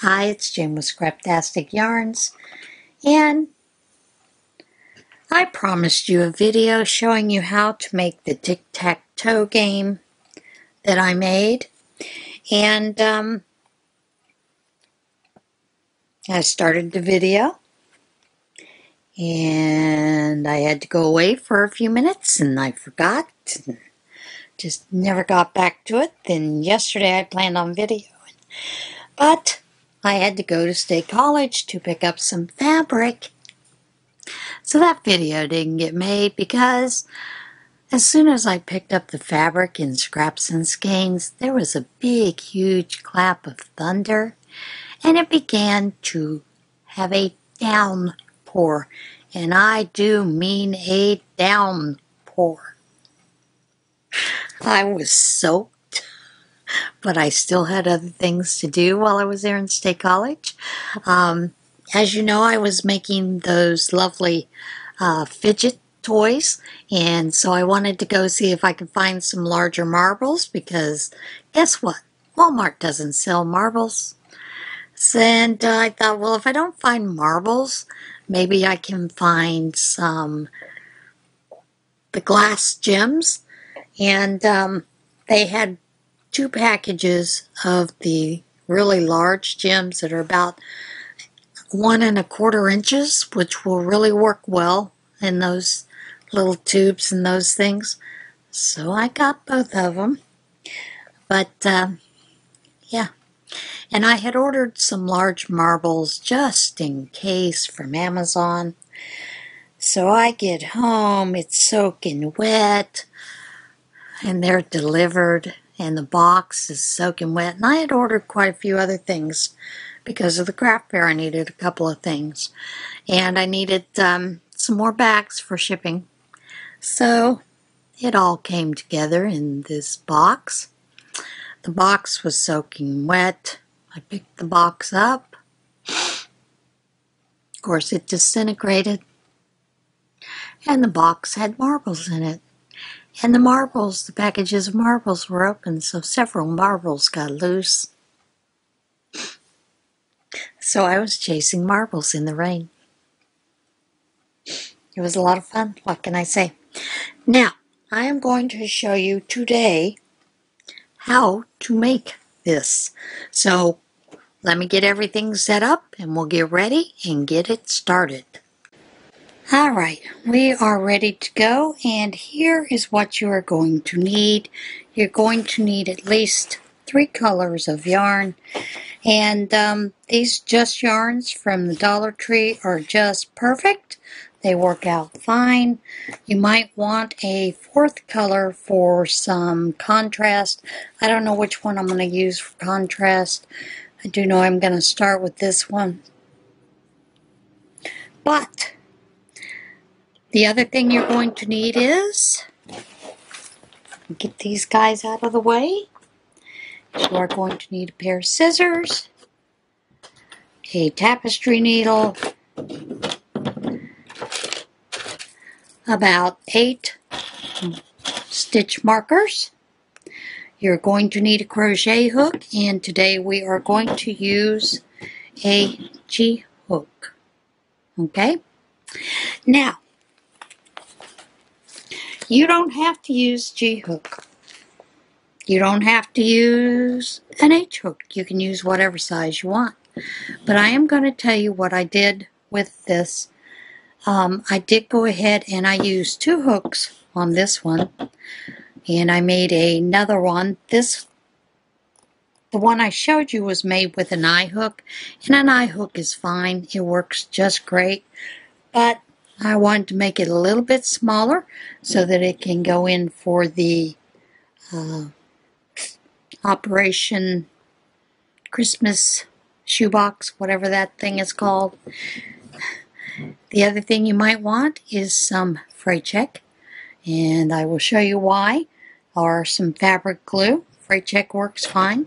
Hi, it's Jane with Scraptastic Yarns, and I promised you a video showing you how to make the tic-tac-toe game that I made, and um, I started the video, and I had to go away for a few minutes, and I forgot, just never got back to it. Then yesterday I planned on videoing, but I had to go to State College to pick up some fabric. So that video didn't get made because as soon as I picked up the fabric in Scraps and Skeins, there was a big, huge clap of thunder and it began to have a downpour. And I do mean a downpour. I was soaked but I still had other things to do while I was there in State College. Um, as you know, I was making those lovely uh, fidget toys, and so I wanted to go see if I could find some larger marbles because guess what? Walmart doesn't sell marbles. And uh, I thought, well, if I don't find marbles, maybe I can find some the glass gems. And um, they had two packages of the really large gems that are about one and a quarter inches, which will really work well in those little tubes and those things. So I got both of them. But, uh, yeah. And I had ordered some large marbles just in case from Amazon. So I get home, it's soaking wet, and they're delivered and the box is soaking wet. And I had ordered quite a few other things because of the craft fair. I needed a couple of things. And I needed um, some more bags for shipping. So it all came together in this box. The box was soaking wet. I picked the box up. Of course, it disintegrated. And the box had marbles in it. And the marbles, the packages of marbles were open, so several marbles got loose. So I was chasing marbles in the rain. It was a lot of fun, what can I say? Now, I am going to show you today how to make this. So let me get everything set up and we'll get ready and get it started. All right, we are ready to go and here is what you are going to need. You're going to need at least three colors of yarn and um, these just yarns from the Dollar Tree are just perfect. They work out fine. You might want a fourth color for some contrast. I don't know which one I'm going to use for contrast. I do know I'm going to start with this one. But the other thing you're going to need is, get these guys out of the way. You are going to need a pair of scissors, a tapestry needle, about eight stitch markers. You're going to need a crochet hook, and today we are going to use a G hook. Okay? Now, you don't have to use G-hook. You don't have to use an H-hook. You can use whatever size you want. But I am going to tell you what I did with this. Um, I did go ahead and I used two hooks on this one. And I made another one. This, the one I showed you was made with an I hook. And an I hook is fine. It works just great. But I wanted to make it a little bit smaller so that it can go in for the uh, Operation Christmas shoebox, whatever that thing is called. The other thing you might want is some fray check, and I will show you why, or some fabric glue. Fray check works fine.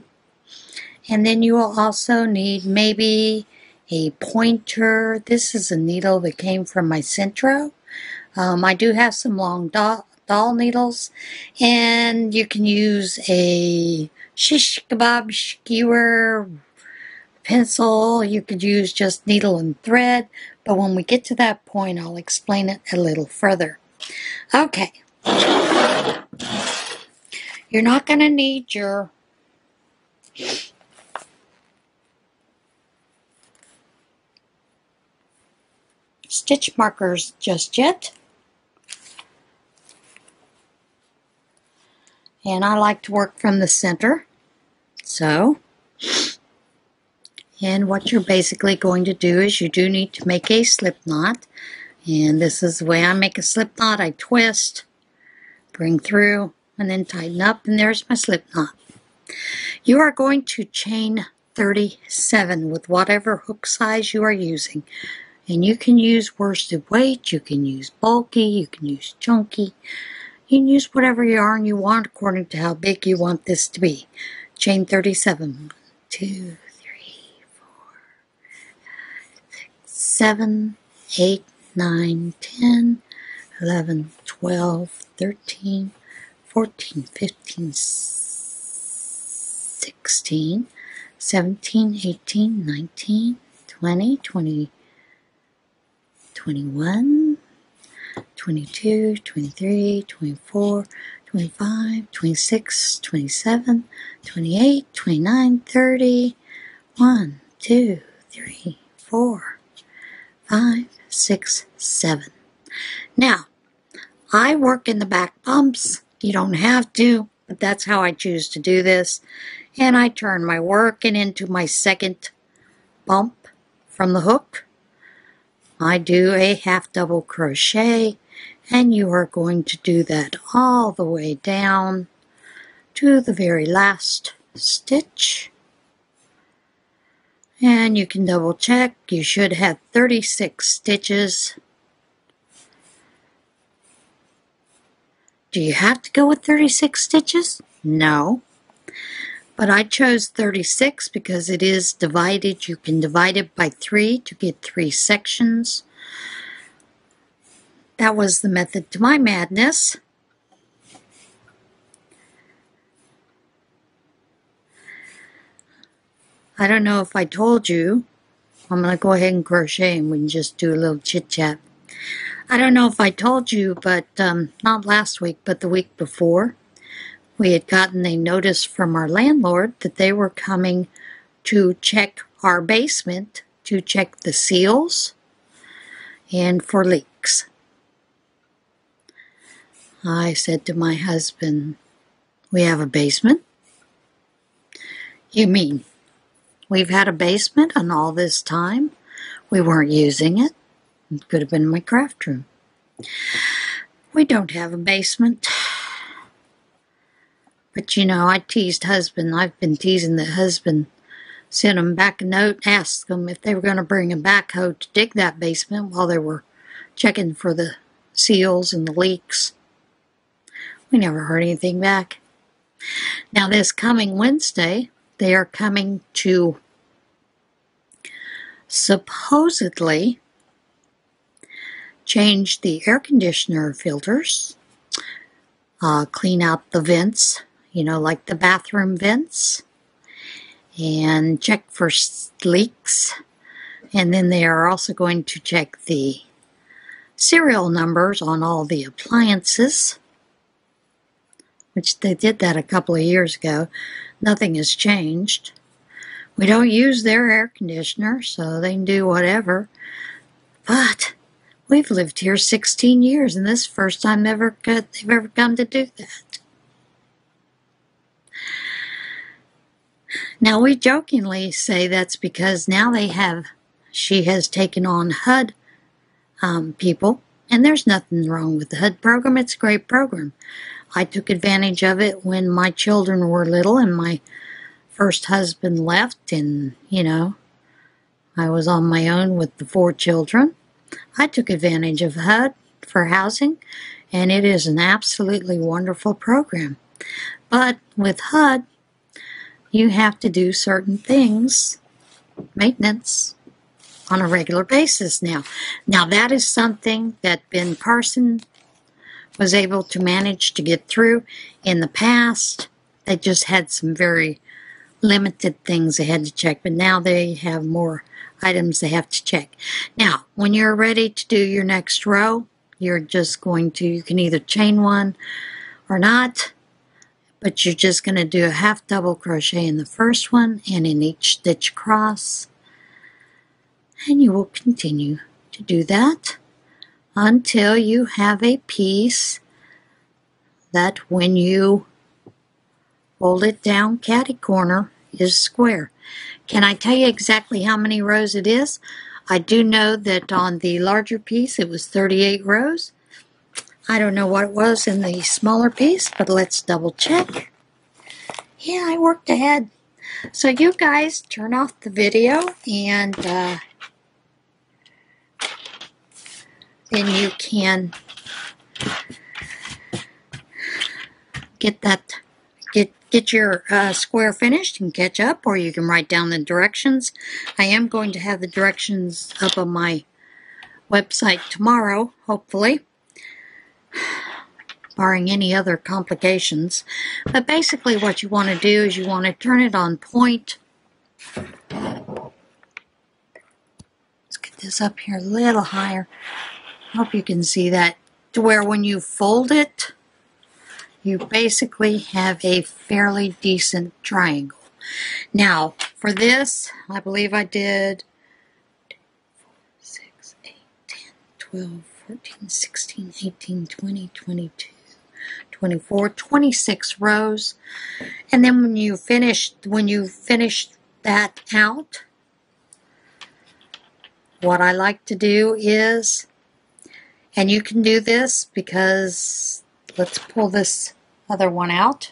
And then you will also need maybe a pointer. This is a needle that came from my Sentro. Um, I do have some long doll, doll needles, and you can use a shish kebab skewer, pencil. You could use just needle and thread. But when we get to that point, I'll explain it a little further. Okay. You're not going to need your stitch markers just yet. And I like to work from the center. So, and what you're basically going to do is you do need to make a slip knot. And this is the way I make a slip knot. I twist, bring through, and then tighten up, and there's my slip knot. You are going to chain 37 with whatever hook size you are using. And you can use worsted weight, you can use bulky, you can use chunky. You can use whatever yarn you want according to how big you want this to be. Chain 37. 2, 3, 4, 7, 8, 9, 10, 11, 12, 13, 14, 15, 16, 17, 18, 19, 20, 20, 21, 22, 23, 24, 25, 26, 27, 28, 29, 30, 1, 2, 3, 4, 5, 6, 7. Now, I work in the back bumps. You don't have to, but that's how I choose to do this. And I turn my working into my second bump from the hook I do a half double crochet and you are going to do that all the way down to the very last stitch. And you can double check you should have 36 stitches. Do you have to go with 36 stitches? No but I chose 36 because it is divided. You can divide it by 3 to get 3 sections. That was the method to my madness. I don't know if I told you. I'm going to go ahead and crochet and we can just do a little chit chat. I don't know if I told you, but um, not last week, but the week before. We had gotten a notice from our landlord that they were coming to check our basement to check the seals and for leaks. I said to my husband, We have a basement? You mean we've had a basement and all this time? We weren't using it. It could have been my craft room. We don't have a basement. But you know, I teased husband. I've been teasing the husband. Sent him back a note, asked them if they were going to bring a backhoe to dig that basement while they were checking for the seals and the leaks. We never heard anything back. Now, this coming Wednesday, they are coming to supposedly change the air conditioner filters, uh, clean out the vents you know, like the bathroom vents, and check for leaks. And then they are also going to check the serial numbers on all the appliances, which they did that a couple of years ago. Nothing has changed. We don't use their air conditioner, so they can do whatever. But we've lived here 16 years, and this is the first time ever they've ever come to do that. Now, we jokingly say that's because now they have, she has taken on HUD um, people, and there's nothing wrong with the HUD program. It's a great program. I took advantage of it when my children were little and my first husband left, and, you know, I was on my own with the four children. I took advantage of HUD for housing, and it is an absolutely wonderful program. But with HUD, you have to do certain things, maintenance, on a regular basis now. Now, that is something that Ben Carson was able to manage to get through. In the past, they just had some very limited things they had to check, but now they have more items they have to check. Now, when you're ready to do your next row, you're just going to, you can either chain one or not, but you're just going to do a half double crochet in the first one and in each stitch cross And you will continue to do that until you have a piece that when you fold it down catty corner is square. Can I tell you exactly how many rows it is? I do know that on the larger piece it was 38 rows. I don't know what it was in the smaller piece, but let's double check. Yeah, I worked ahead. So you guys turn off the video and uh, then you can get that get get your uh, square finished and catch up or you can write down the directions I am going to have the directions up on my website tomorrow hopefully barring any other complications. But basically what you want to do is you want to turn it on point. Let's get this up here a little higher. Hope you can see that to where when you fold it you basically have a fairly decent triangle. Now, for this, I believe I did 6, 8, 10, 12, 14, 16, 18, 20, 22, 24, 26 rows. And then when you finish, when you finish that out, what I like to do is, and you can do this because let's pull this other one out.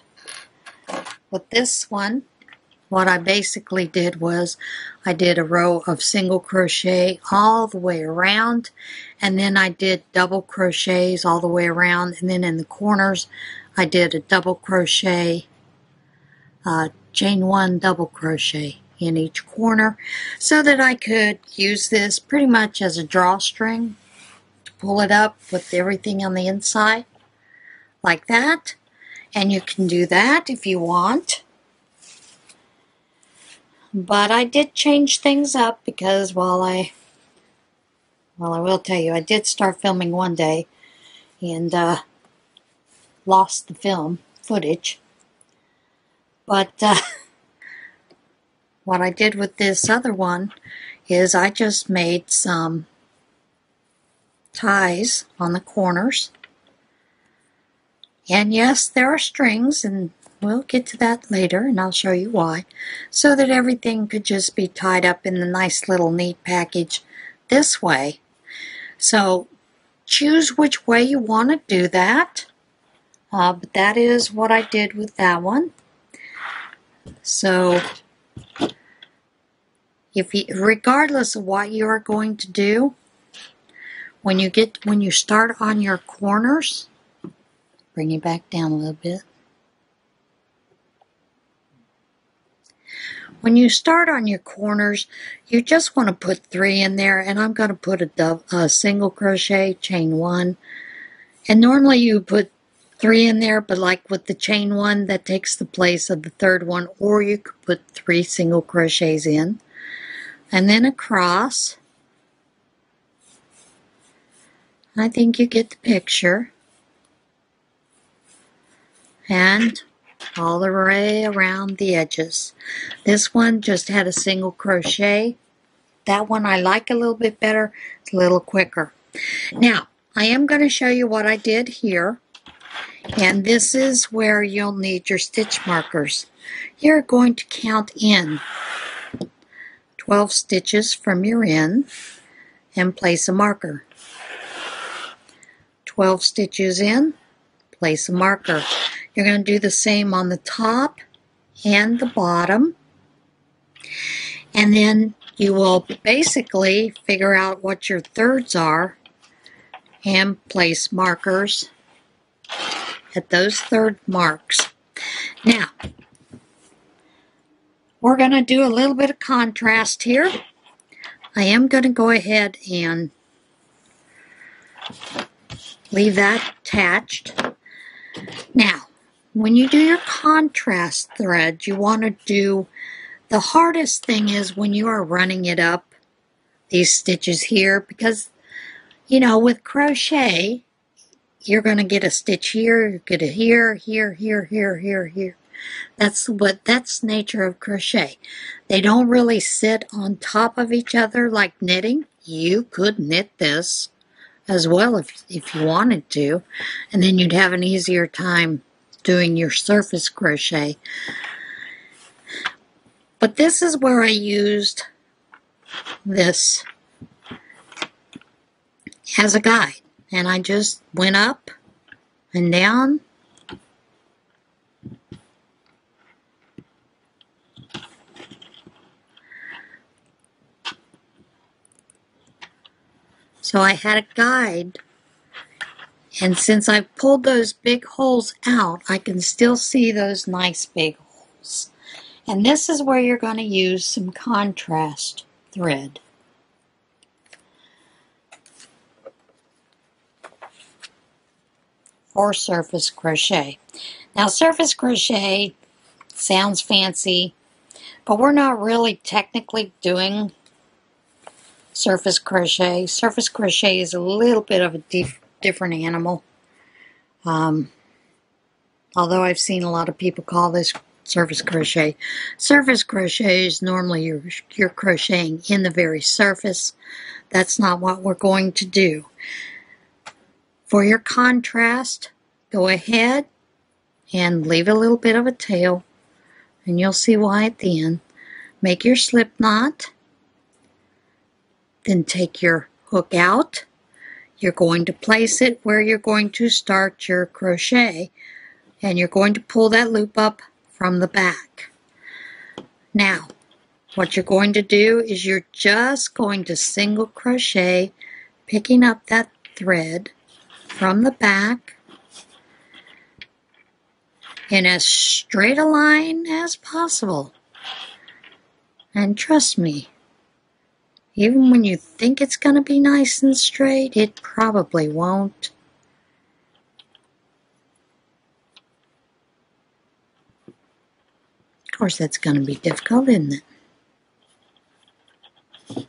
With this one, what I basically did was I did a row of single crochet all the way around and then I did double crochets all the way around and then in the corners I did a double crochet uh, chain one double crochet in each corner so that I could use this pretty much as a drawstring to pull it up with everything on the inside like that. And you can do that if you want. But I did change things up because while I, well, I will tell you, I did start filming one day and uh, lost the film footage. But uh, what I did with this other one is I just made some ties on the corners and yes, there are strings, and we'll get to that later, and I'll show you why, so that everything could just be tied up in the nice little neat package this way. So choose which way you want to do that, uh, but that is what I did with that one. So if you, regardless of what you are going to do, when you get when you start on your corners, Bring you back down a little bit. When you start on your corners, you just want to put three in there, and I'm going to put a, a single crochet, chain one. And normally you put three in there, but like with the chain one, that takes the place of the third one, or you could put three single crochets in. And then across. I think you get the picture and all the way around the edges. This one just had a single crochet. That one I like a little bit better. It's a little quicker. Now, I am going to show you what I did here. And this is where you'll need your stitch markers. You're going to count in 12 stitches from your end and place a marker. 12 stitches in, place a marker. You're going to do the same on the top and the bottom. And then you will basically figure out what your thirds are and place markers at those third marks. Now, we're going to do a little bit of contrast here. I am going to go ahead and leave that attached. Now, when you do your contrast thread, you want to do the hardest thing is when you are running it up these stitches here because you know with crochet you're going to get a stitch here, you get a here, here, here, here, here, here. That's what that's nature of crochet. They don't really sit on top of each other like knitting. You could knit this as well if if you wanted to, and then you'd have an easier time doing your surface crochet. But this is where I used this as a guide. And I just went up and down. So I had a guide and since I've pulled those big holes out, I can still see those nice big holes. And this is where you're going to use some contrast thread. For surface crochet. Now surface crochet sounds fancy, but we're not really technically doing surface crochet. Surface crochet is a little bit of a different animal. Um, although I've seen a lot of people call this surface crochet. Surface crochet is normally you're, you're crocheting in the very surface. That's not what we're going to do. For your contrast, go ahead and leave a little bit of a tail and you'll see why at the end. Make your slip knot, then take your hook out you're going to place it where you're going to start your crochet and you're going to pull that loop up from the back. Now, what you're going to do is you're just going to single crochet, picking up that thread from the back in as straight a line as possible. And trust me, even when you think it's going to be nice and straight, it probably won't. Of course, that's going to be difficult, isn't it?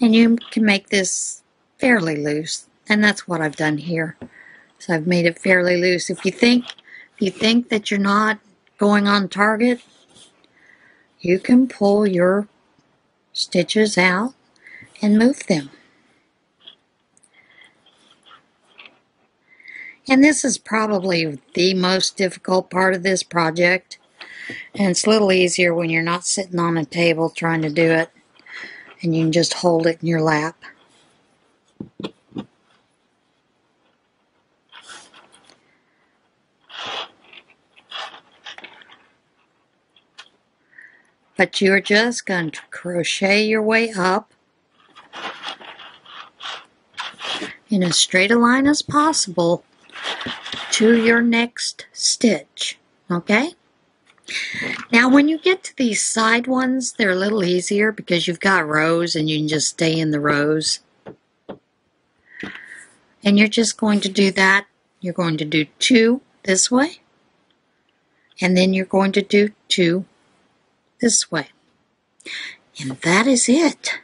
And you can make this fairly loose, and that's what I've done here. So I've made it fairly loose. If you think if you think that you're not going on target, you can pull your stitches out and move them. And this is probably the most difficult part of this project. And it's a little easier when you're not sitting on a table trying to do it and you can just hold it in your lap. But you're just going to crochet your way up in as straight a line as possible to your next stitch okay? Now when you get to these side ones they're a little easier because you've got rows and you can just stay in the rows. And you're just going to do that. You're going to do two this way and then you're going to do two this way. And that is it.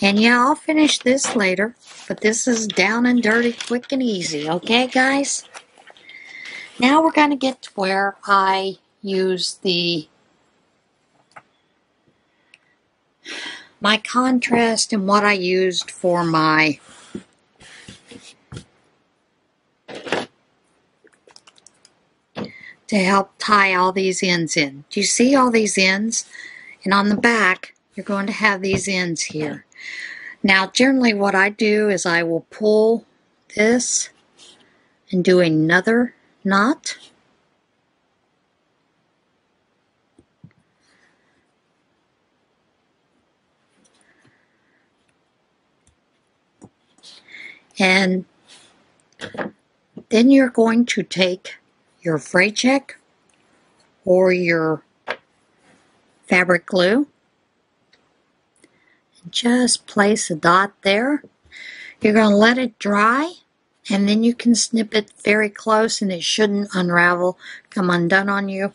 And yeah, I'll finish this later, but this is down and dirty, quick and easy. Okay, guys? Now we're going to get to where I use the my contrast and what I used for my to help tie all these ends in. Do you see all these ends? And on the back, you're going to have these ends here. Now, generally what I do is I will pull this and do another knot. And then you're going to take your fray check or your fabric glue. Just place a dot there. You're going to let it dry and then you can snip it very close and it shouldn't unravel, come undone on you.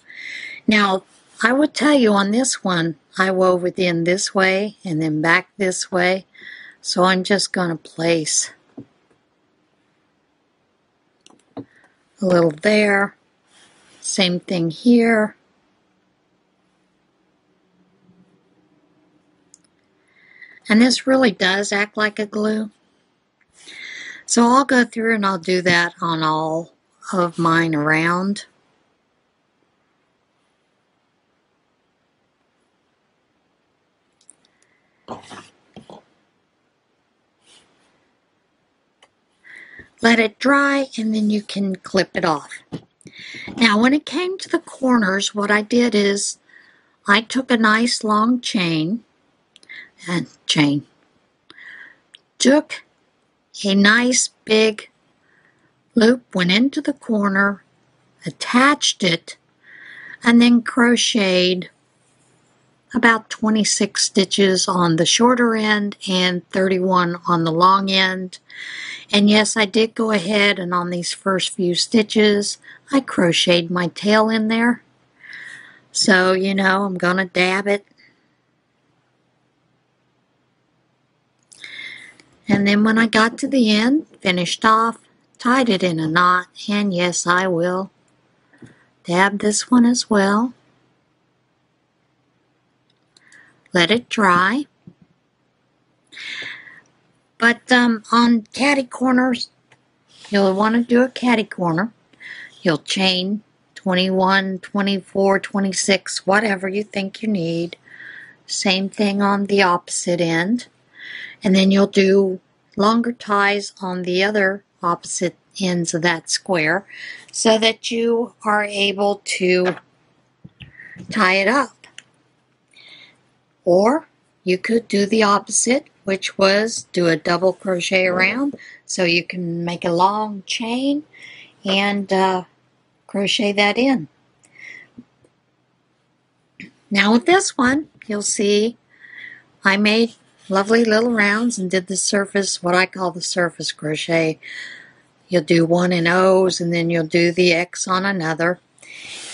Now, I would tell you on this one, I wove it in this way and then back this way. So I'm just going to place a little there. Same thing here. And this really does act like a glue. So I'll go through and I'll do that on all of mine around. Let it dry and then you can clip it off. Now when it came to the corners, what I did is I took a nice long chain and chain, took a nice big loop, went into the corner, attached it, and then crocheted about 26 stitches on the shorter end and 31 on the long end. And yes, I did go ahead and on these first few stitches, I crocheted my tail in there. So, you know, I'm going to dab it. And then when I got to the end, finished off, tied it in a knot, and yes, I will dab this one as well. Let it dry. But um, on caddy corners, you'll want to do a caddy corner. You'll chain 21, 24, 26, whatever you think you need. Same thing on the opposite end. And then you'll do longer ties on the other opposite ends of that square so that you are able to tie it up. Or you could do the opposite, which was do a double crochet around so you can make a long chain and uh, crochet that in. Now with this one, you'll see I made lovely little rounds and did the surface, what I call the surface crochet. You'll do one in O's and then you'll do the X on another.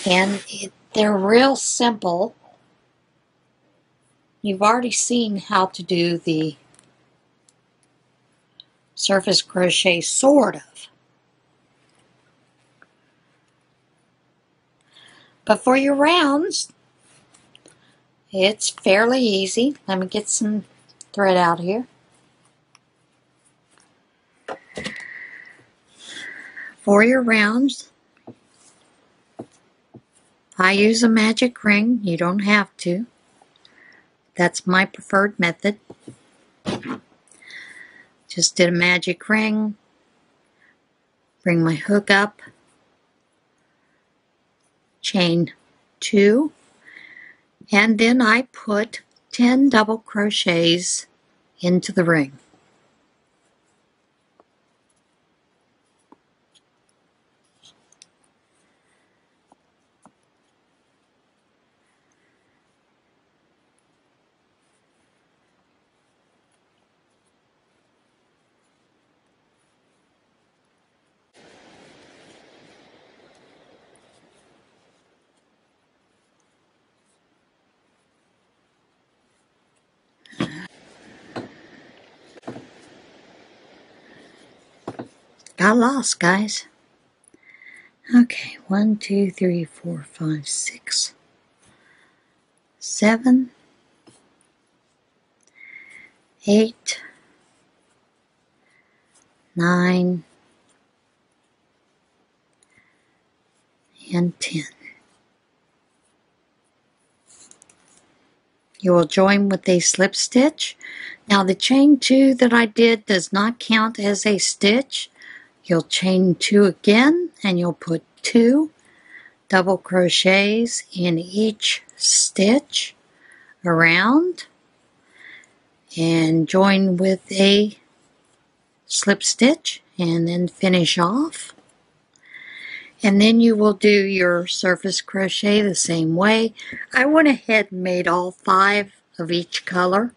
And it, they're real simple You've already seen how to do the surface crochet, sort of. But for your rounds, it's fairly easy. Let me get some thread out here. For your rounds, I use a magic ring. You don't have to. That's my preferred method. Just did a magic ring. Bring my hook up. Chain two. And then I put 10 double crochets into the ring. Got lost, guys. Okay, one, two, three, four, five, six, seven, eight, nine, and ten. You will join with a slip stitch. Now the chain two that I did does not count as a stitch You'll chain two again and you'll put two double crochets in each stitch around and join with a slip stitch and then finish off. And then you will do your surface crochet the same way. I went ahead and made all five of each color.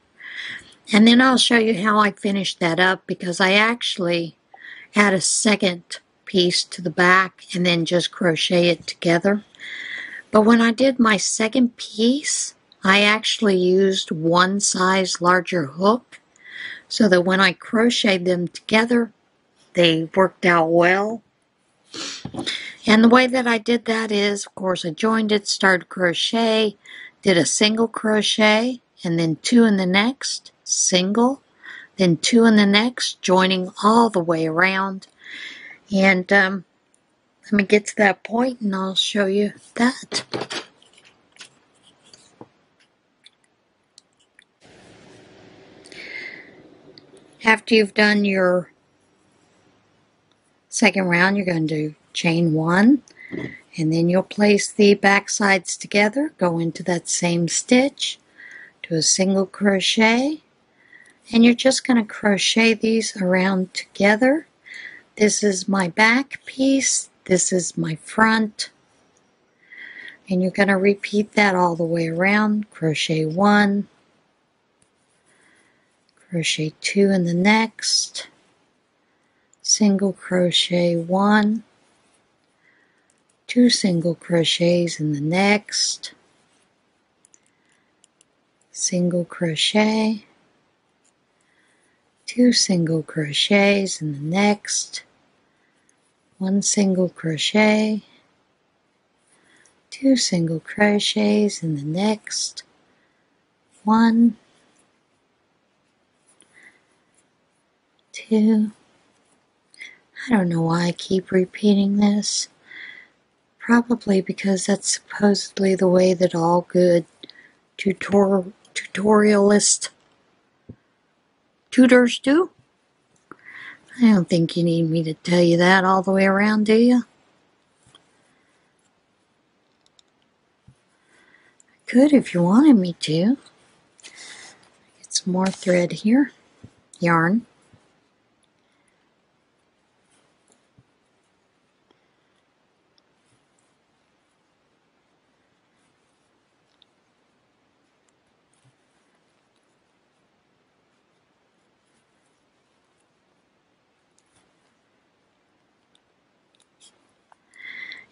And then I'll show you how I finished that up because I actually add a second piece to the back and then just crochet it together. But when I did my second piece, I actually used one size larger hook so that when I crocheted them together, they worked out well. And the way that I did that is, of course, I joined it, started crochet, did a single crochet, and then two in the next, single, then two in the next, joining all the way around. And um, let me get to that point and I'll show you that. After you've done your second round, you're going to do chain one, and then you'll place the back sides together, go into that same stitch, do a single crochet, and you're just going to crochet these around together. This is my back piece, this is my front, and you're going to repeat that all the way around. Crochet one, crochet two in the next, single crochet one, two single crochets in the next, single crochet, two single crochets in the next, one single crochet, two single crochets in the next, one, two, I don't know why I keep repeating this. Probably because that's supposedly the way that all good tutor tutorialist tutors do. I don't think you need me to tell you that all the way around, do you? I could if you wanted me to. Get some more thread here, yarn.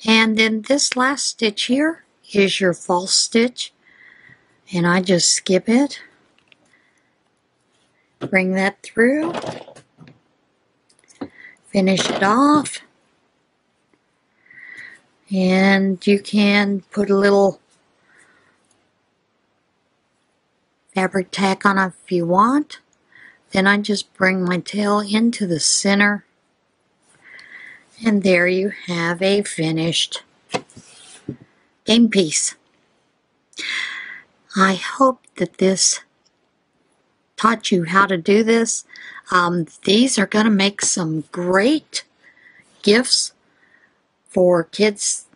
And then this last stitch here is your false stitch. And I just skip it. Bring that through. Finish it off. And you can put a little fabric tack on if you want. Then I just bring my tail into the center and there you have a finished game piece. I hope that this taught you how to do this. Um, these are going to make some great gifts for kids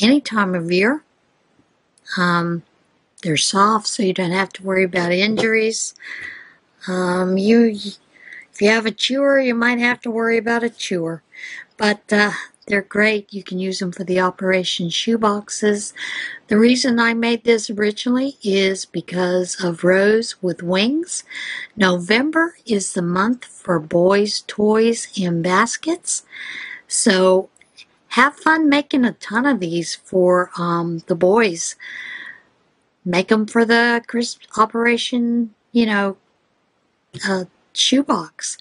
any time of year. Um, they're soft, so you don't have to worry about injuries. Um, you, if you have a chewer, you might have to worry about a chewer but uh, they're great. You can use them for the Operation Shoe boxes. The reason I made this originally is because of Rose with Wings. November is the month for boys' toys and baskets. So have fun making a ton of these for um, the boys. Make them for the crisp Operation, you know, uh, shoebox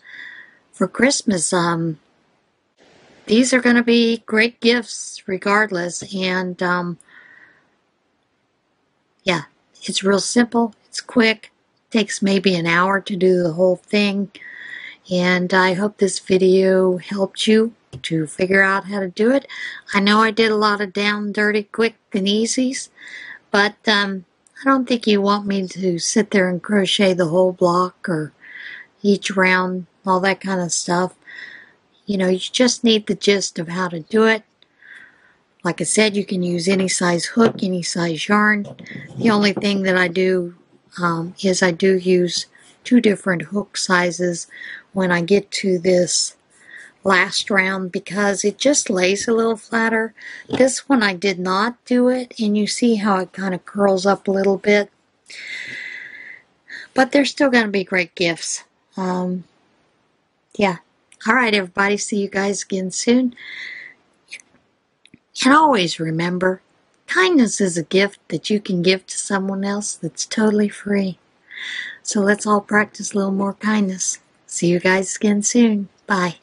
for Christmas. Um, these are going to be great gifts regardless. And um, yeah, it's real simple. It's quick. Takes maybe an hour to do the whole thing. And I hope this video helped you to figure out how to do it. I know I did a lot of down, dirty, quick, and easies, but um, I don't think you want me to sit there and crochet the whole block or each round, all that kind of stuff. You know, you just need the gist of how to do it. Like I said, you can use any size hook, any size yarn. The only thing that I do um, is I do use two different hook sizes when I get to this last round because it just lays a little flatter. This one I did not do it and you see how it kind of curls up a little bit. But they're still going to be great gifts. Um, yeah, All right, everybody. See you guys again soon. And always remember, kindness is a gift that you can give to someone else that's totally free. So let's all practice a little more kindness. See you guys again soon. Bye.